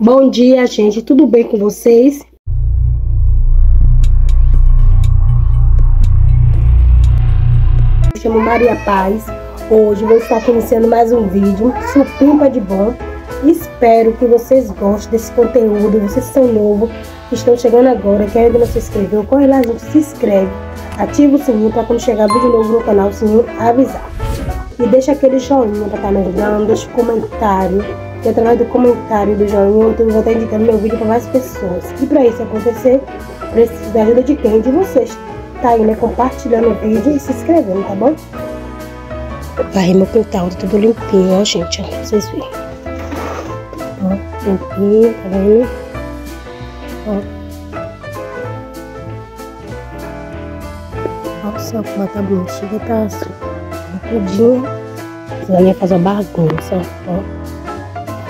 Bom dia, gente. Tudo bem com vocês? Me chamo Maria Paz. Hoje vou estar iniciando mais um vídeo supimpa de bom. Espero que vocês gostem desse conteúdo. Vocês são novos, estão chegando agora, que ainda não se inscreveu, corre lá, gente, se inscreve. Ativa o sininho para quando chegar vídeo novo no canal, o sininho avisar. E deixa aquele joinha para estar tá me ajudando, deixa o comentário e através do comentário do joinha eu vou estar indicando meu vídeo para mais pessoas. E para isso acontecer, preciso da ajuda de quem? De vocês. Tá aí, né? Compartilhando o vídeo e se inscrevendo, tá bom? Aí meu quintal tá tudo limpinho, ó, gente, ó, pra vocês verem. Ó, limpinho, tá vendo? Ó. Nossa, como tá bonitinha, tá assim, tudinho. Ela ia fazer uma bagunça, ó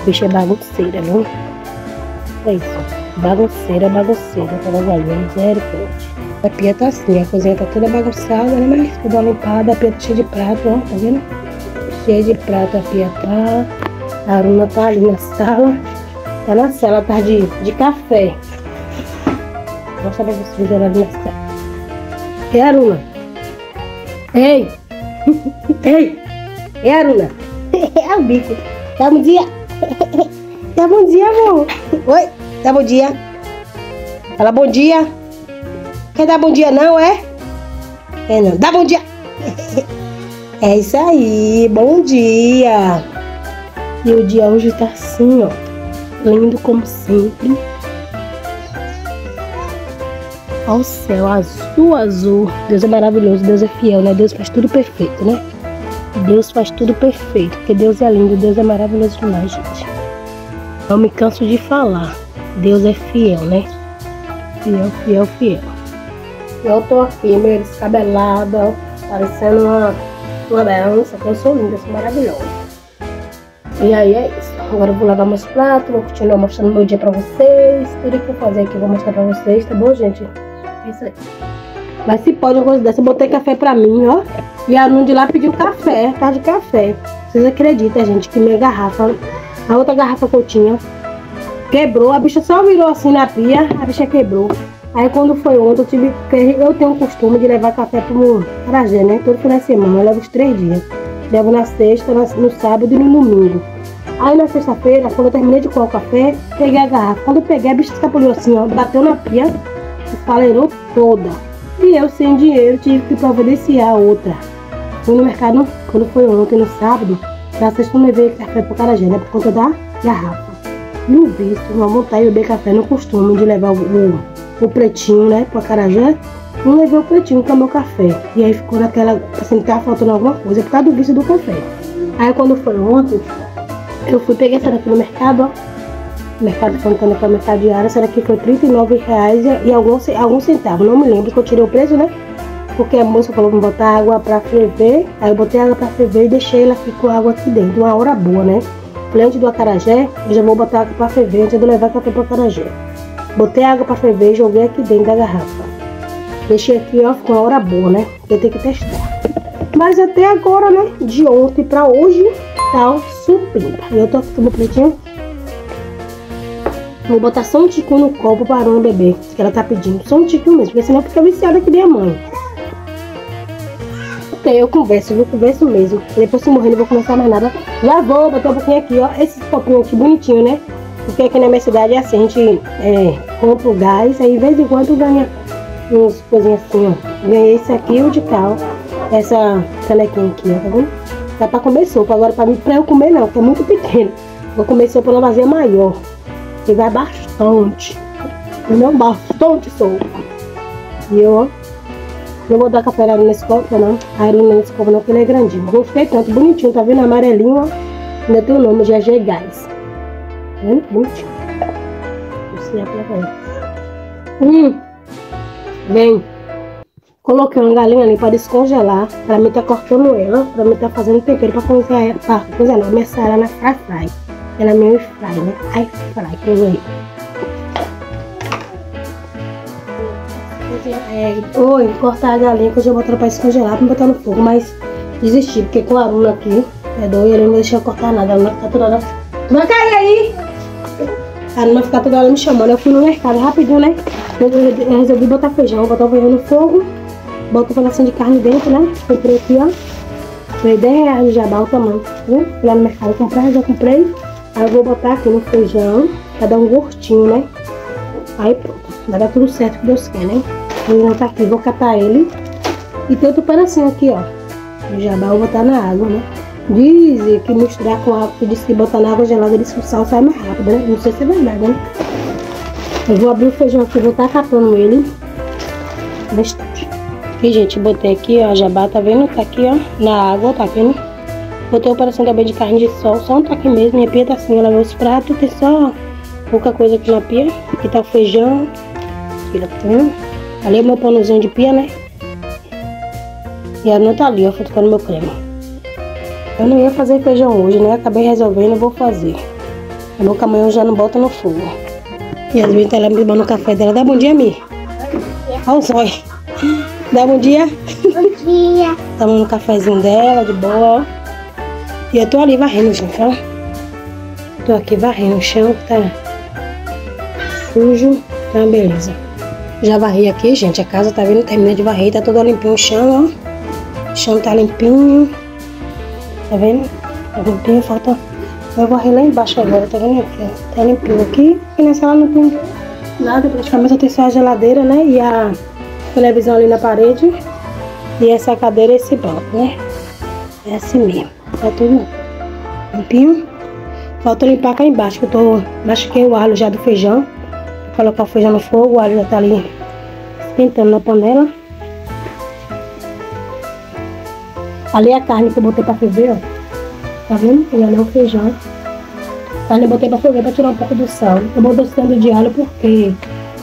bicha é bagunceira, viu? É isso. Bagunceira, bagunceira. Tá galinha, misericórdia. A pia tá assim, a cozinha tá toda bagunçada, né? Mas quando uma limpada, a pia tá cheia de prato, ó, tá vendo? Cheia de prato a pia tá. A Aruna tá ali na sala. Tá na sala, tá de, de café. Mostra pra vocês ela ali na sala. Ei, Aruna. Ei! Ei! Ei, Aruna. É o bico. Tá um dia. Dá bom dia, amor. Oi, dá bom dia. Fala bom dia. Quer dar bom dia não, é? É não. Dá bom dia. É isso aí, bom dia. E o dia hoje tá assim, ó. Lindo como sempre. Olha o céu azul, azul. Deus é maravilhoso, Deus é fiel, né? Deus faz tudo perfeito, né? Deus faz tudo perfeito, porque Deus é lindo, Deus é maravilhoso demais, gente. Não me canso de falar. Deus é fiel, né? Fiel, fiel, fiel. Eu tô aqui meio descabelada, parecendo uma, uma dança, que eu sou linda, sou maravilhosa. E aí é isso. Agora eu vou lavar meus pratos, vou continuar mostrando meu dia pra vocês. Tudo que eu fazer aqui eu vou mostrar pra vocês, tá bom, gente? É isso aí. Mas se pode uma coisa dessa, eu botei café pra mim, ó. E a Nund lá pediu café, tá de café. Vocês acreditam, gente, que minha garrafa, a outra garrafa que eu tinha, quebrou. A bicha só virou assim na pia, a bicha quebrou. Aí quando foi ontem, eu tive. Eu tenho o costume de levar café pro Carajé, né? Todo final de semana, eu levo os três dias. Levo na sexta, no sábado e no domingo. Aí na sexta-feira, quando eu terminei de coar o café, peguei a garrafa. Quando eu peguei, a bicha escapuliu assim, ó, bateu na pia e toda. E eu, sem dinheiro, tive que providenciar outra. Fui no mercado, quando foi ontem, no sábado, sexta eu levei café pro Carajé, né? Por conta da garrafa. No visto, uma vontade de beber café no costume de levar o, o, o pretinho, né? Pro Carajé. Não levei o pretinho para é meu café. E aí ficou naquela, assim, tava faltando alguma coisa por causa do vício do café. Aí quando foi ontem, eu fui pegar essa daqui no mercado, ó mercado contando com a mercado diária, essa daqui foi R$ reais e alguns, alguns centavos, não me lembro que eu tirei o preço, né? Porque a moça falou pra botar água pra ferver, aí eu botei água pra ferver e deixei ela aqui com água aqui dentro, uma hora boa, né? Falei, antes do acarajé, eu já vou botar água pra ferver antes de eu levar café pro acarajé. Botei água pra ferver e joguei aqui dentro da garrafa. Deixei aqui, ó, ficou uma hora boa, né? Eu tenho que testar. Mas até agora, né? De ontem pra hoje, tá subindo. Eu tô aqui com o pretinho Vou botar só um tiquinho no copo para a beber, que ela tá pedindo. Só um tiquinho mesmo, porque senão fica viciada que nem a mãe. Eu converso, eu converso mesmo. Depois se morrer não vou começar mais nada. Já vou botar um pouquinho aqui, ó. Esses copinhos aqui bonitinho, né? Porque aqui na minha cidade é assim, a gente é, compra o gás, aí de vez em quando ganha uns coisinhas assim, ó. Ganhei esse aqui, o de cal. Essa canequinha aqui, ó, tá vendo? Dá pra comer sopa. Agora pra mim, pra eu comer não, que é muito pequeno. Vou comer sopa numa vazia maior que vai bastante. Não bastante sopa. E eu não vou dar café nesse copo, não. A Aruna nesse copo não, porque ele é grandinho. Gostei tanto, bonitinho, tá vendo? Amarelinho, ó. Ainda tem o nome, GG Gás. Tá vendo? Bonitinho. Você aplica Hum. Vem. Coloquei uma galinha ali para descongelar. Pra mim tá cortando ela. Pra mim tá fazendo tempero pra cozinhar. Pra cozinhar começar ela na fry fry. Ela é meio fry, né? Ai, fry, que eu aí. É, oi, cortar a galinha que eu já botar pra descongelar pra botar no fogo, mas desisti, porque com a Aruna aqui, é doido, ele não deixa eu cortar nada, ela tá toda hora. Vai cair aí! Não vai ficar toda hora me chamando. Eu fui no mercado rapidinho, né? Eu resolvi botar feijão, botar o feijão no fogo, botar um pedacinho de carne dentro, né? Comprei aqui, ó. Foi 10 reais de jabá o tamanho, tá? Fui lá no mercado comprar, já comprei. Aí eu vou botar aqui no feijão, pra dar um gostinho, né? Aí pronto, vai dar tudo certo que Deus quer, né? O feijão tá aqui, vou catar ele. E tem outro pedacinho aqui, ó. O jabá eu vou botar na água, né? Dizem que misturar com água, que diz que botar na água gelada, diz que o sal sai mais rápido, né? Não sei se é verdade, né? Eu vou abrir o feijão aqui, vou estar tá catando ele. Bastante. E, gente, botei aqui, ó, jabá, tá vendo? Tá aqui, ó, na água, tá vendo? Botei o pedacinho também de carne de sol, só um toque mesmo. Minha pia tá assim, eu lavei os pratos, tem só pouca coisa aqui na pia. Aqui tá o feijão. Aqui, tá vendo? Ali é o meu panozinho de pia, né? E a não tá ali, ó, fotocando meu creme. Eu não ia fazer feijão hoje, né? Acabei resolvendo, vou fazer. A boca amanhã eu já não bota no fogo. E as minhas tá lá me no café dela. Dá bom dia, Mi. Olha o zóio. Dá bom dia. Bom dia. Tamo no cafezinho dela, de boa. E eu tô ali varrendo, gente, ó. Tô aqui varrendo o chão, tá sujo. Tá beleza. Já varri aqui, gente. A casa tá vendo, terminei de varrer, tá todo limpinho o chão, ó. O chão tá limpinho. Tá vendo? Tá limpinho, falta. Eu varrer lá embaixo agora, tá vendo? Tá limpinho aqui. E nessa sala não tem nada, praticamente eu tenho só a geladeira, né? E a televisão ali na parede. E essa cadeira e esse banco, né? É assim mesmo. Tá tudo limpinho. Falta limpar cá embaixo, que eu tô. Machuquei o alho já do feijão. Colocar o feijão no fogo, o alho já tá ali esquentando na panela. Ali é a carne que eu botei pra ferver, ó. Tá vendo? E ali é o feijão. A carne eu botei pra ferver pra tirar um pouco do sal. Eu vou descendo de alho porque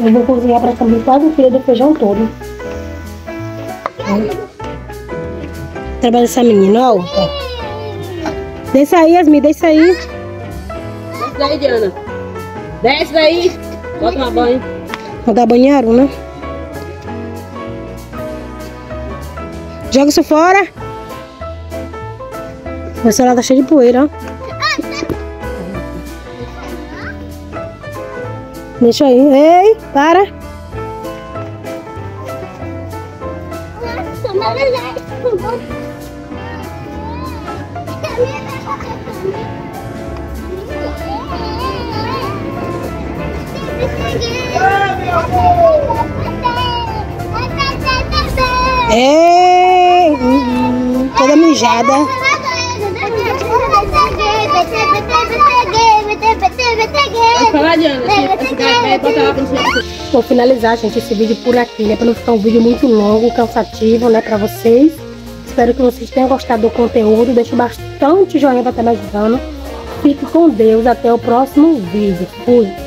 eu vou cozinhar praticamente quase um quilo do feijão todo. Trabalha essa menina, ó. Desce aí, Yasmin, desce aí. Desce daí, Diana. Desce daí. Bota uma banho. Vou dar banheiro, né? Joga isso fora. Meu celular tá cheio de poeira, ó. Deixa aí. Ei, para. Ei, hum, toda mijada. Vou finalizar, gente, esse vídeo por aqui, né? Pra não ficar um vídeo muito longo, cansativo, né? Pra vocês. Espero que vocês tenham gostado do conteúdo. Deixe bastante joinha pra estar me ajudando. Fique com Deus. Até o próximo vídeo. Fui.